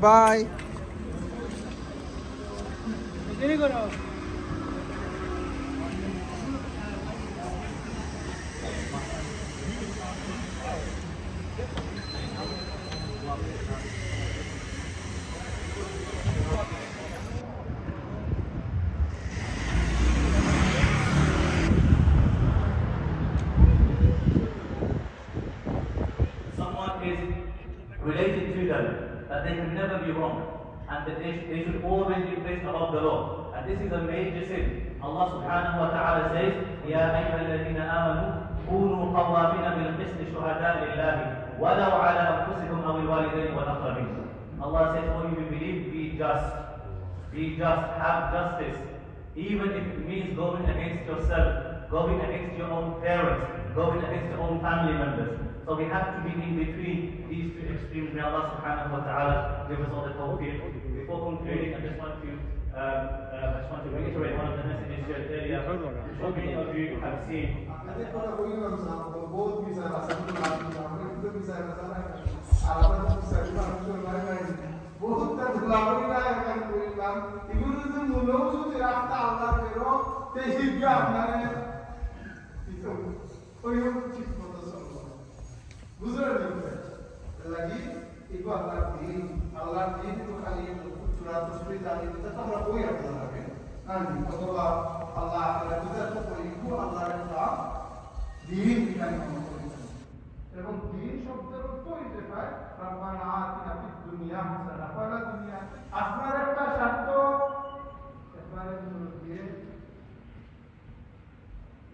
Bye. Related to them, that they can never be wrong, and that they, they should always be placed above the law. And this is a major sin. Allah subhanahu wa ta'ala says, يَا أَيُّهَا الَّذِينَ آمَنُوا كُونُوا قَوَّامِينَ بِالْقِسْطِ شُهَدَاء لِلَّهِ وَلَوْ عَلَى أَنفُسِكُمْ أَوِ الْوَالِدَيْنِ وَالْأَقْرَبِينَ Allah says, oh you believe, be just. Be just, have justice. Even if it means going against yourself, going against your own parents, going against your own family members. So we have to be in between these two extremes. May Allah subhanahu wa ta'ala give us all the tawfiq. Before concluding, I just want to um, uh, I just want to reiterate one of the messages shared earlier. So many of you have seen আপনাদের কথা বললাম sir বহুত বিষয় আছে আমরা কিন্তু বিষয় আছে আর আমরা বিষয় মানুষের নাই নাই বহুত তার ধুলাবলি না এখানে করিলাম এগুলো যদি মূল্য যদি রাখতে আল্লাহ বেরো তে হিগা আপনারে দিতে হবে ওইরকম ঠিক মতো সম্ভব বুঝলেন লাগি এগুলো আল্লাহর দিন আল্লাহর দিন তো খালি চূড়া তসবি জানি দিতে তো আমরা ওই আল্লাহ লাগে আনি অথবা আল্লাহ আল্লাহ দিতে তো করিব আল্লাহর একটা দিন এখানে এবং দিন শব্দের অর্থ হইতে পায়